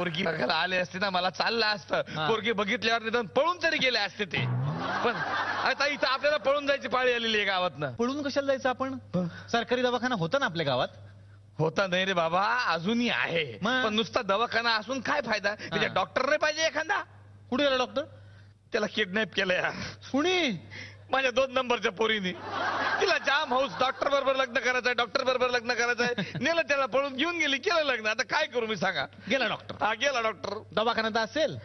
पोरगी बघायला आले असते ना मला चाललं असतं. पोरगी बघितल्यावर निदान पळून तरी गेले असते ते. पण आता इथं आपल्याला पळून जायची पाळी आलेली आहे गावातनं. पळून कशाला जायचं आपण? सरकारी दवाखाना होता ना आपल्या गावात? होता नाही रे बाबा अजूनही आहे. मग? पण नुसता दवाखाना असून काय फायदा? त्याच्या. डॉक्टर नाही पाहिजे एखादा? कुठे गेला डॉक्टर? त्याला किडनॅप केलंय. कुणी? माझ्या दोन नंबरच्या पोरीने. तिला जाम हाऊस डॉक्टर बरोबर लग्न करायचंय डॉक्टर बरोबर लग्न करायचंय नेलं त्याला पळून घेऊन गेली केलं लग्न. आता काय करू मी सांगा? गेला डॉक्टर हा गेला डॉक्टर दवाखाना तर असेल?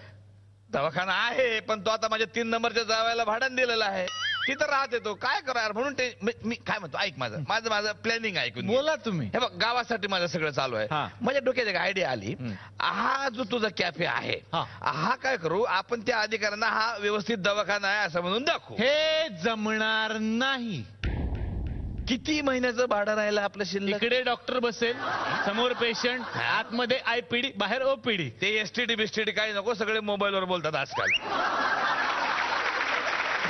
दवाखाना आहे पण तो आता माझ्या तीन नंबरच्या जावायला भाड्यानं दिलेला आहे. तिथं राहते तो. काय करा यार म्हणून ते मी मी काय म्हणतो ऐक माझं. माझं माझं प्लॅनिंग ऐकून घे. बोला तुम्ही. हे बघ गावासाठी माझं सगळं चालू आहे. हा. माझ्या डोक्यात एक आयडिया आली. हा जो तुझा कॅफे आहे हा. हा काय करू? आपण त्या अधिकाऱ्यांना हा व्यवस्थित दवाखाना आहे असं म्हणून दाखवू. हे जमणार नाही. किती महिन्याचं भाडं राहिलं आपलं शिल्लक? इकडे डॉक्टर बसेल समोर पेशंट आतमध्ये आयपीडी बाहेर ओपीडी ते एसटीडी बिस्टीडी काही नको सगळे मोबाईलवर बोलतात आजकाल.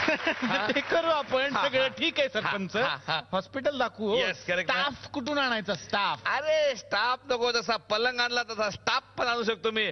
ते करू आपण हा, सगळं हा. ठीक आहे सरपंच. हा, हा. हॉस्पिटल दाखवू Yes, correct. स्टाफ कुठून आणायचा? स्टाफ अरे स्टाफ नको जसा पलंग आणला तसा स्टाफ पण आणू शकतो मी.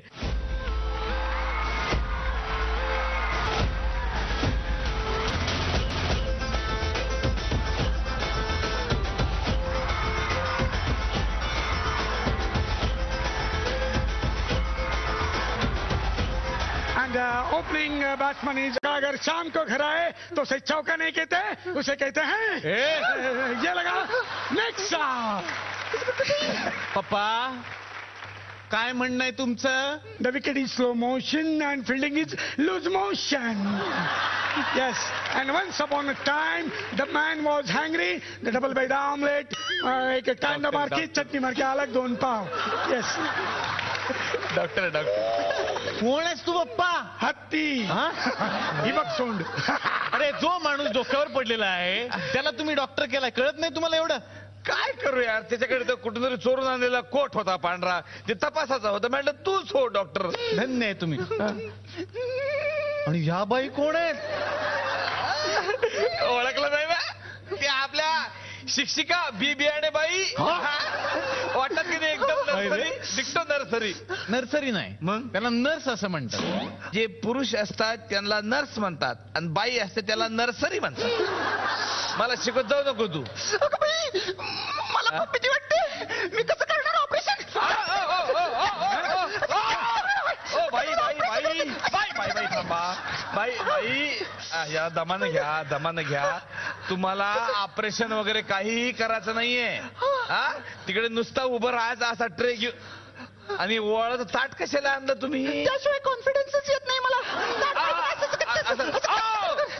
ओपनिंग बैट्समैन इज अगर शाम को घर आए तो उसे चौका नहीं कहते उसे कहते हैं ए, ये लगा नेक्स्ट पप्पा काय म्हणणं आहे तुमचं The wicket is slow motion and fielding is loose motion. Yes, and once upon a time, the man was hungry. The double by the omelette. Uh, एक कांदा मार के चटणी मार के अलग दोन पाव. Yes. डॉक्टर डॉक्टर कोण आहेस तू पप्पा हत्ती. हा? हिबक सोंड. अरे जो माणूस डोक्यावर पडलेला आहे त्याला तुम्ही डॉक्टर केलाय. कळत नाही तुम्हाला एवढं? काय करू यार? त्याच्याकडे तर कुठून तरी चोरून आणलेला कोट होता पांढरा. ते तपासाचा होता. म्हटलं तूच हो डॉक्टर धन्य आहे तुम्ही. आणि या बाई कोण आहेत? ओळखलं नाही ना ते आपल्या शिक्षिका बी बियाणे बाई वाटत की नाही रे. नर्सरी नर्सरी नर्सरी नाही मग? त्याला नर्स असं म्हणतात जे पुरुष असतात त्यांना नर्स म्हणतात आणि बाई असते त्याला नर्सरी म्हणतात मला शिकत जाऊ नको तू मला खूप भीती वाटते मी कसं करणार ऑपरेशन ओ बाई बाई बाई बाई बाई बाई थांबा बाई बाई या दमानं घ्या दमानं घ्या. तुम्हाला ऑपरेशन वगैरे काहीही करायचं नाहीये. हा तिकडे नुसता उभं राहायचा असा ट्रे घेऊन आणि वळत ताट कशाला आणलं तुम्ही? त्याशिवाय कॉन्फिडन्सच येत नाही मला.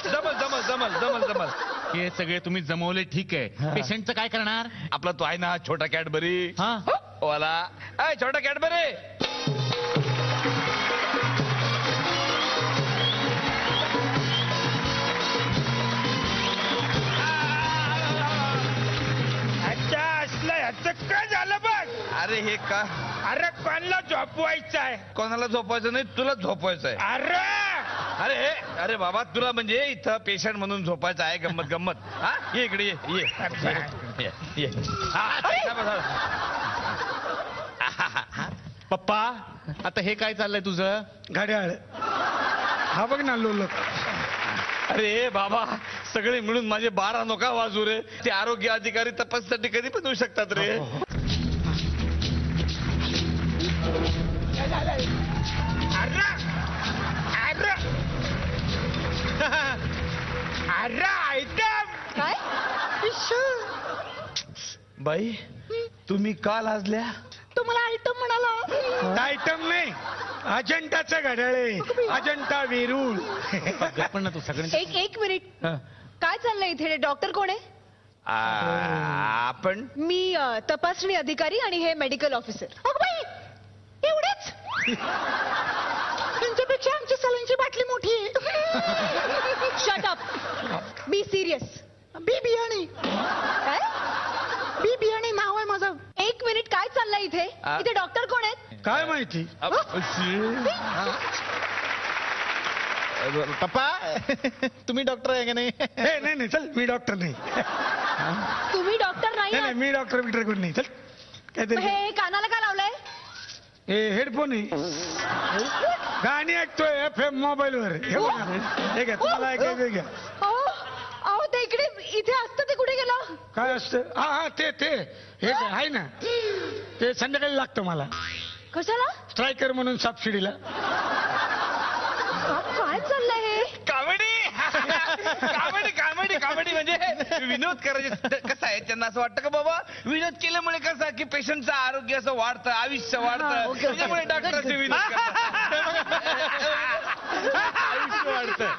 जमल जमल जमल जमल जमल. हे सगळे तुम्ही जमवले ठीक आहे. पेशंटचं काय करणार? आपला तो आहे ना छोटा कॅडबरी. हा? वाला. अय छोटा कॅडबरी! हे का? अरे कोणला झोपवायचं आहे कोणाला झोपायचं नाही तुला झोपायचं आहे अरे! अरे हे अरे बाबा तुला म्हणजे इथं पेशंट म्हणून झोपायचं आहे गंमत गंमत. हा? ये इकडे ये ये. ये, ये. हा, थांबा, थांबा. पप्पा आता हे काय चाललंय तुझं? घड्याळ. हा बघ ना लोलक. अरे बाबा सगळे मिळून माझे बारा नोका वाजू रे. ते आरोग्य अधिकारी तपाससाठी कधी पण येऊ शकतात रे. काय? बाई तुम्ही का लाजल्या? तो मला आयटम म्हणाला आयटम नाही? अजंताचं घड्याळ आहे. वेरूळ. पण ना तू सगळ्यांची एक एक मिनिट. काय चाललंय इथे? डॉक्टर कोण आहे? आपण? मी अ, तपासणी अधिकारी आणि हे मेडिकल ऑफिसर एवढेच? त्यांच्यापेक्षा आमची सलांची बाटली मोठी आहे. Shut up be serious B Biyani काय बी बियाणी नाव आहे माझं. एक मिनिट काय चाललंय इथे? आ? इथे डॉक्टर कोण आहेत? काय माहिती? अप- पप्पा तुम्ही डॉक्टर आहे का नाही? हे नाही नाही चल मी डॉक्टर नाही. तुम्ही डॉक्टर नाही नाही नाही आहात. मी डॉक्टर बिक्टर कोण नाही. चल मग काहीतरी हे कानाला का लावलंय? हे हेडफोन आहे. गाणी ऐकतोय एफ एम मोबाईल वर. हे बघा. हे घ्या तुम्हाला ऐकायचं घ्या. इथे असतं ते कुठे गेलं? काय असतं? हा हा ते ते. हे काय आहे ना. ते संध्याकाळी लागतं मला. कशाला? स्ट्रायकर म्हणून सबसिडीला अहो, काय चाललंय हे? कॉमेडी! Comedy comedy comedy. म्हणजे विनोद करायचे. कसं आहे? त्यांना असं वाटतं का बाबा? विनोद केल्यामुळे कसं आहे की पेशंटचं आरोग्य असं वाढतं आयुष्य हा, वाढतं. ओके. त्याच्यामुळे डॉक्टर असे विनोद करतात. आयुष्य वाढतं.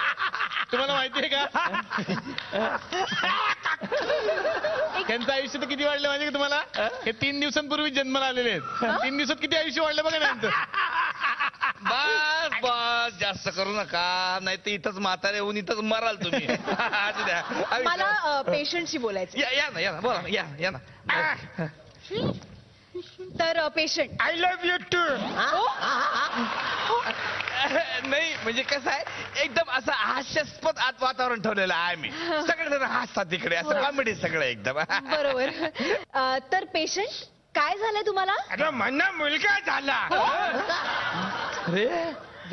तुम्हाला माहितीये का? त्यांचं आयुष्य तर किती वाढलं माहितीये का तुम्हाला? हे? तीन दिवसांपूर्वी जन्माला आलेले आहेत. तीन दिवसात किती आयुष्य वाढलं बघा ना यांचं. बस बस जास्त करू नका. नाही तर इथंच म्हातारे होऊन इथंच मराल तुम्ही. द्या. आयुष्य- मला पेशंटशी बोलायचं या या ना या ना. बोला ना, या या ना. तर patient I love you too नाही म्हणजे कसं आहे एकदम असं हास्यास्पद आत वातावरण ठेवलेलं आहे मी सगळे जण हसतात तिकडे असं कॉमेडी सगळं एकदम. बरोबर. अ, तर पेशंट काय झालंय तुम्हाला? अरे म्हणा मुलगा झाला. अरे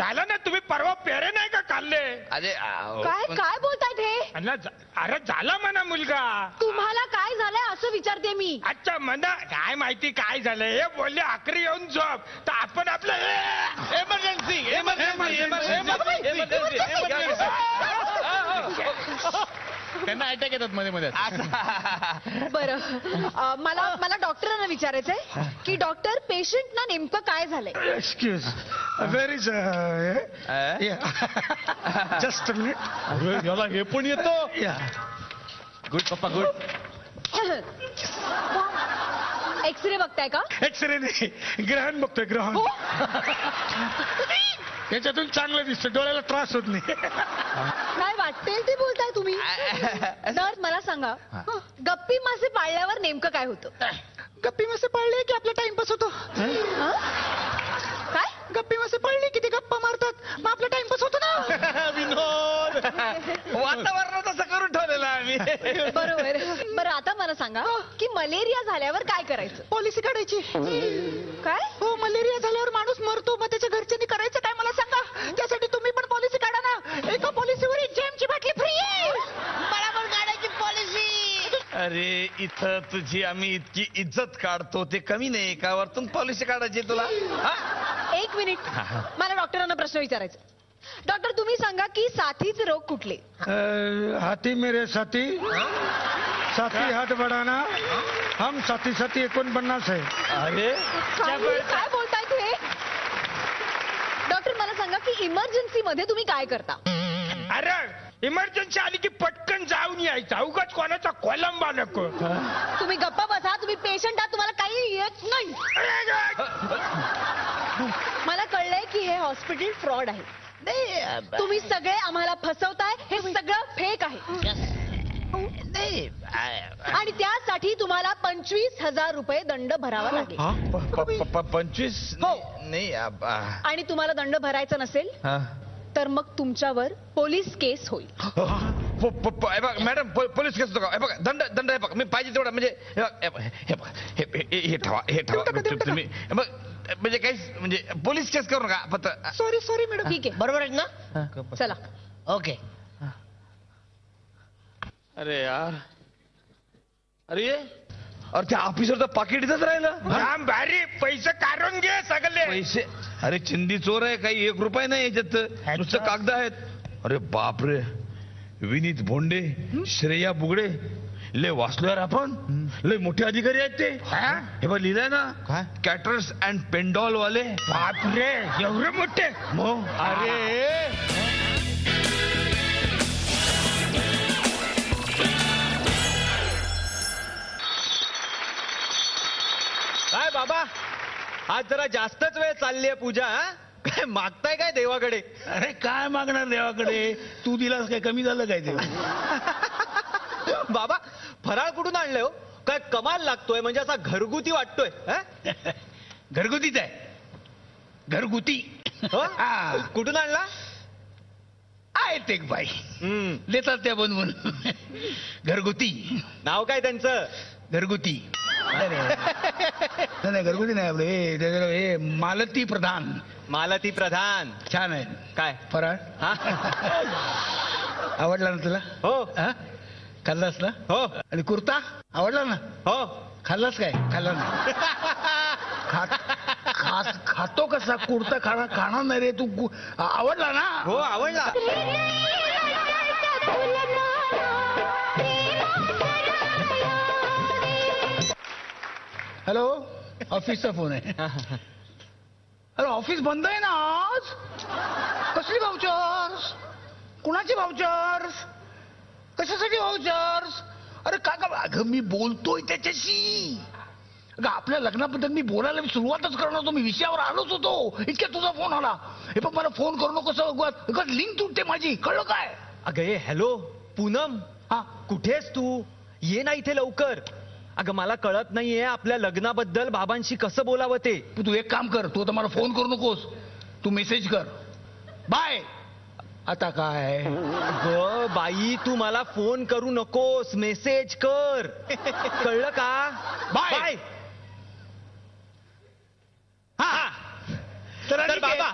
झाला ना तुम्ही परवा पेरे नाही का खाल्ले अरे अहो, काय पण- काय बोलतायत हे? अरे झा- अरे झाला म्हणा मुलगा. तुम्हाला काय झालंय असं विचारते मी. अच्छा म्हणा काय माहिती काय झालं हे बोलले आखरी येऊन झोप. तर आपण आपलं एमर्जन्सी एमर्जन्सी एमर्जन्सी एमर्जन्सी त्यांना अटॅक येतात मध्ये मध्ये. बरं. अ, मला मला डॉक्टरांना विचारायचंय की डॉक्टर पेशंटना नेमकं काय झालंय? एक्सक्यूज व्हेर जस्ट मिनिट अरे, याला हे पण येतो. या गुड पप्पा गुड एक्सरे बघताय का? एक्सरे नाही. ग्रहण बघतोय ग्रहण. हो. त्याच्यातून चांगलं दिसतं डोळ्याला त्रास होत नाही. काय वाटतेल ते बोलताय तुम्ही. नर्स मला सांगा. गप्पी मासे पाळल्यावर नेमकं काय होतं? गप्पी मासे पाळले की आपला टाइमपास होतो. हं? काय? गप्पी मासे पाळले की ते गप्पा मारतात. मग आपला टाइमपास होतो ना. विनोद. वातावरण तसं करून ठेवलेलं आहे मी बरोबर. बरं आता मला सांगा की मलेरिया झाल्यावर काय करायचं? पॉलिसी काढायची. काय? हो मलेरिया झाल्यावर माणूस मरतो मग त्याच्या घरच्यांनी करायचं काय मला सांगा त्यासाठी तुम्ही पण पॉलिसी काढा एक जेमची बाटली फ्री मला पण काढायची पॉलिसी अरे इथं तुझी आम्ही इतकी इज्जत काढतो ते कमी नाही. का वरतून पॉलिसी काढायची तुला. हा? एक मिनिट. मला डॉक्टरांना प्रश्न विचारायचा. डॉक्टर तुम्ही सांगा की साथीचे रोग कुठले? हाथी मेरे साथी साथी हात बढाना हम साथी साथी एकोणपन्नास आहे अरे? काय काय बोलताय हे डॉक्टर मला सांगा की इमर्जन्सी मध्ये तुम्ही काय करता? अरे इमर्जन्सी आली की पटकन जाऊन यायचं. उगाच कोणाचा कोलंबा नको. तुम्ही गप्पा बसा तुम्ही पेशंट आहात तुम्हाला काही येत नाही. मला कळलंय की हे हॉस्पिटल फ्रॉड आहे. तुम्ही सगळे आम्हाला फसवताय हे सगळं फेक आहे. आणि त्यासाठी तुम्हाला पंचवीस हजार रुपये दंड भरावा लागेल. प- प- प- पंचवीस? हो. नाही आ- आ- आणि तुम्हाला दंड भरायचा नसेल हा. तर मग तुमच्यावर पोलीस केस होईल. प- प- प- हे बघ, मॅडम पो- पोलीस केस होतो का हे बघा दंड दंड हे बघ. मी पाहिजे तेवढा म्हणजे हे बघ, हे बघ, हे बघ, हे हे- हे ठेवा हे ठेवा. तु- तुम्ही हे बघ म्हणजे काही म्हणजे पोलीस केस करू नका फक्त सॉरी सॉरी मॅडम ठीक आहे. बरोबर आहेत ना? चला. ओके अरे यार. अरे ये. अरे त्या ऑफिसरचं पाकिट इथंच राहिलं. भारी पैसे काढून घे सगळे. पैसे अरे चिंदी चोर आहे काही एक रुपये नाही याच्यात. नुसतं कागद आहेत. अरे बापरे. विनीत भोंडे श्रेया बुगडे. लय वाचलो यार आपण. लय मोठे अधिकारी आहेत ते. हे? बघ लिहिलंय ना? काय? कॅटर्स अँड पेंडॉल वाले बापरे एवढे मोठे? मग? अरे. आज जरा जास्तच वेळ चालली आहे पूजा हा? काय मागताय काय देवाकडे? अरे काय मागणार देवाकडे? तू दिलास काय? कमी झालं काय ते? बाबा फराळ कुठून आणलंय हो? काय कमाल लागतोय म्हणजे असा घरगुती वाटतोय हा? घरगुतीच आहे. घरगुती. हो? हा. कुठून आणला? आहेत एक बाई. हम्म. देतात त्या बनवून. घरगुती. नाव काय त्यांचं? घरगुती. नाही, नाही. घरगुती नाही आपलं. हे त्याचं हे मालती प्रधान. मालती प्रधान. छान आहे. काय? फराळ. हा? आवडला ना तुला? हो. हा? खाल्लास ना? हो. आणि कुर्ता? आवडला ना? हो. खाल्लास काय? खाल्ला ना खात खात खातो कसा? कुर्ता खाणार खाणार नाही रे तू. आवडला ना? हो आवडला. हॅलो? ऑफिसचा फोन आहे. अरे ऑफिस बंद आहे ना आज? कसली भाऊचर्स कुणाची भाऊचर्स कशासाठी भाऊचर्स अरे का का अगं मी बोलतोय त्याच्याशी. अगं आपल्या लग्नाबद्दल मी बोलायला मी सुरुवातच करणार होतो. मी विषयावर आलोच होतो. इतक्यात तुझा फोन आला. हे पण मला फोन करू नको लिंक तुटते माझी. कळलं काय? अगं हे हॅलो पूनम. हा? कुठेस तू? ये ना इथे लवकर. अगं मला कळत नाहीये आपल्या लग्नाबद्दल बाबांशी कसं बोलावं ते. तू एक काम कर तू आता मला फोन करू नकोस. तू मेसेज कर. बाय आता काय? अगं बाई तू मला फोन करू नकोस. मेसेज कर. कळलं का? बाय. हा तर तर बाबा.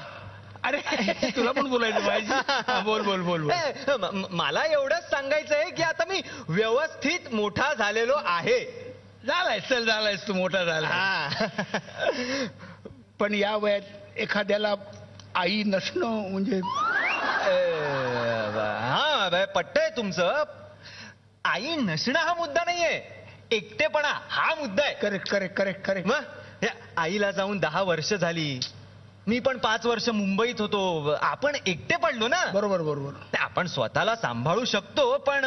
अरे तुला पण बोलायचं पाहिजे हा, बोल बोल बोल बोल. ए, म- म- मला एवढंच सांगायचंय की आता मी व्यवस्थित मोठा झालेलो आहे. झालाय चल झालायस तू मोठा झाला. हा. पण या वयात एखाद्याला आई नसणं म्हणजे हा पटतंय तुमचं. आई नसणं हा मुद्दा नाहीये. एकटेपणा हा मुद्दा आहे. करेक्ट करेक्ट करेक्ट करेक्ट मग आईला जाऊन दहा वर्ष झाली. मी पण पाच वर्ष मुंबईत होतो. आपण एकटे पडलो ना. बरोबर बरोबर. आपण स्वतःला सांभाळू शकतो पण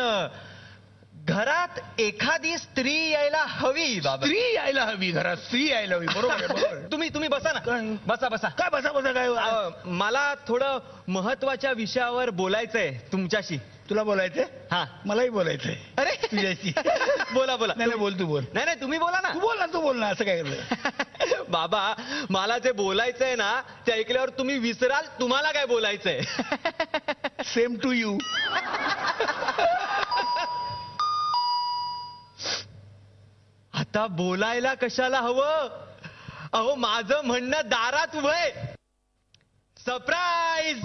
घरात एखादी स्त्री यायला हवी बाबा. स्त्री यायला हवी घरात स्त्री यायला हवी. बरोबर आहे, बरोबर आहे. तुम्ही तुम्ही बसा ना. काय? बसा बसा. काय बसा बसा काय? अ, मला थोडं महत्त्वाच्या विषयावर बोलायचंय तुमच्याशी. तुला बोलायचंय? हा. मलाही बोलायचंय. अरे. तुझ्याशी. बोला बोला. नाही बोल तू बोल. नाही नाही तुम्ही बोला ना. तू बोल ना तू बोल ना असं काय करलं बाबा मला जे बोलायचंय ना ते ऐकल्यावर तुम्ही विसराल तुम्हाला काय बोलायचंय? सेम टू यू आता बोलायला कशाला हवं? अहो माझं म्हणणं दारात वय सरप्राईज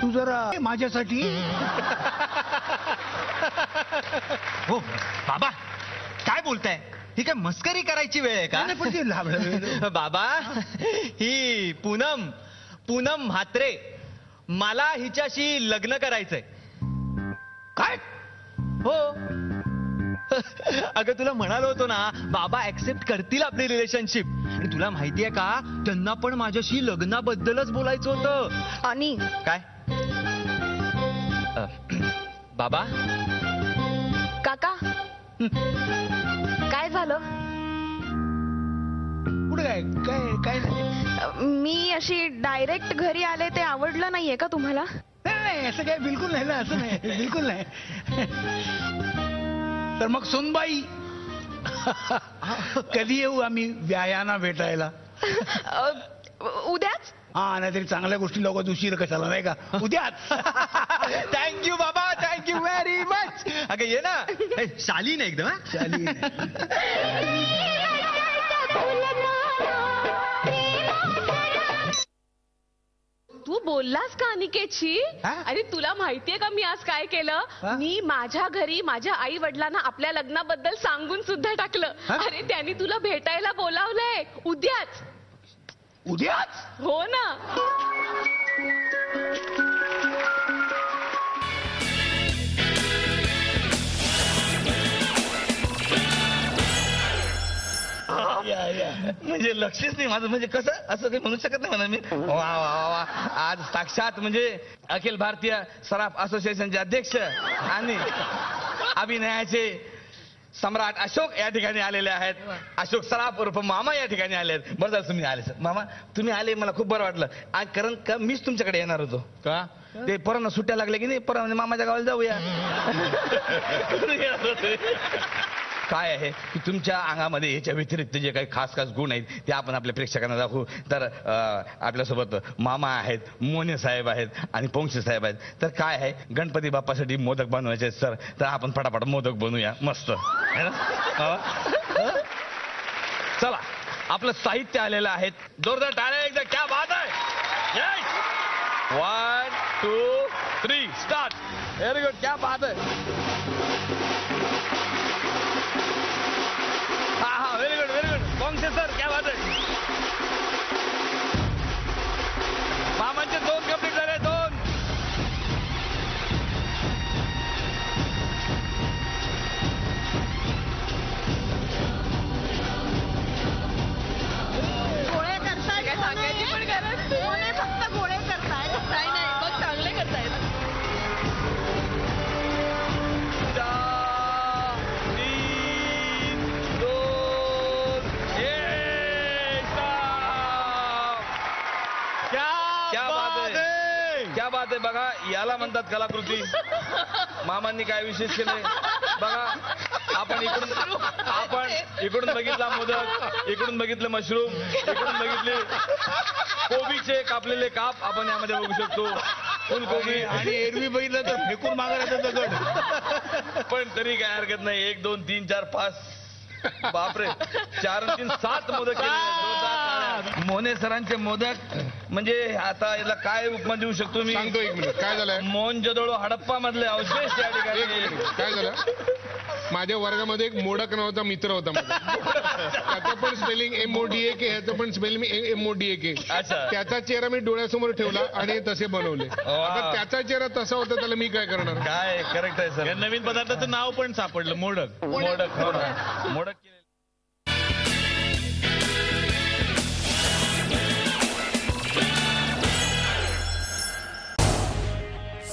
तू जरा माझ्यासाठी. हो. बाबा काय बोलताय? ही काय मस्करी करायची वेळ आहे नाही, पण ते लाभ- का बाबा ही पूनम पूनम म्हात्रे मला हिच्याशी लग्न करायचंय. काय? हो. अगं तुला म्हणालो होतो ना बाबा ऍक्सेप्ट करतील आपली रिलेशनशिप आणि तुला माहितीये का त्यांना पण माझ्याशी लग्नाबद्दलच बोलायचं होतं. आणि? काय? अ, बाबा? काका? झालं? कुठे काय? काय काय नाही मी अशी डायरेक्ट घरी आले ते आवडलं नाहीये का तुम्हाला? नाही असं काय बिलकुल नाही ना असं नाही बिलकुल नाही. तर मग सुनबाई कधी येऊ आम्ही व्यायाना भेटायला? अ, उद्याच? हा नाहीतरी चांगल्या गोष्टी लोक उशीर कशाला नाही का? उद्याच थँक्यू बाबा. थँक्यू व्हेरी मच अगं ये ना. ए, शालीन एकदम हा? चाली तू बोललास का अनिकेतशी? हा? अरे तुला माहितीये का मी आज काय हा? केलं मी माझ्या घरी माझ्या आई वडिलांना आपल्या लग्नाबद्दल सांगून सुद्धा टाकलं. हा? अरे त्यांनी तुला भेटायला बोलावलंय. उद्याच. उद्याच? हो ना. या या. म्हणजे लक्षच नाही माझं. म्हणजे कसं? असं काही म्हणू शकत नाही म्हणा मी. वा वा वा वा. आज साक्षात म्हणजे अखिल भारतीय सराफ असोसिएशनचे अध्यक्ष आणि अभिनयाचे सम्राट अशोक या ठिकाणी आलेले आहेत. अशोक सराफ उर्फ मामा या ठिकाणी आले आहेत बरं झालं तुम्ही आले सर. मामा तुम्ही आले मला खूप बरं वाटलं. आज कारण का मीच तुमच्याकडे येणार होतो. का? ते पोरांना सुट्ट्या लागल्या की नाही? पोरा म्हणजे मामाच्या गावाला जाऊया. काय आहे? की तुमच्या अंगामध्ये याच्या व्यतिरिक्त जे काही खास खास गुण आहेत ते आपण आपल्या प्रेक्षकांना दाखवू. तर आपल्यासोबत मामा आहेत मोने साहेब आहेत आणि पौंशे साहेब आहेत. तर काय आहे? गणपती बाप्पासाठी मोदक बनवायचे आहेत, सर. तर आपण फटाफट मोदक बनवूया. मस्त. है ना? चला. आपलं साहित्य आलेलं आहे. जोरदार टाळ्या एकदा क्या बात आहे. One two three start very good क्या बात आहे. बघा याला म्हणतात कलाकृती? मामांनी काय विशेष केले? बघा आपण इकडून आपण इकडून बघितला मोदक इकडून बघितलं मशरूम इकडून बघितले कोबीचे कापलेले काप आपण यामध्ये बघू शकतो. फुलकोबी. आणि एरवी बघितलं तर फेकून मागायला दगड. पण तरी काय हरकत नाही. एक दोन तीन चार पाच. बापरे. चार तीन सात मोदक केले. मोने सरांचे मोदक म्हणजे आता याला काय उपमा देऊ शकतो मी? सांगतो एक मिनिट. काय झालंय? मोहनजोदडो हडप्पा मधले अवशेष या एक ठिकाणी काय झालं? माझ्या वर्गामध्ये एक मोडक नावाचा मित्र होता माझा. त्याचं पण spelling M O D A K ह्याचं पण spelling M O D A K अच्छा. त्याचा चेहरा मी डोळ्यासमोर ठेवला आणि तसे बनवले. आता त्याचा चेहरा तसा होता त्याला मी काय करणार? काय? करेक्ट आहे या सर नवीन पदार्थाचं नाव पण सापडलं मोडक. मोडक हो. मोडक